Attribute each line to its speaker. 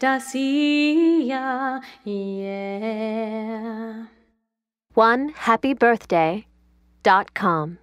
Speaker 1: Garcia, yeah.
Speaker 2: One happy birthday dot com.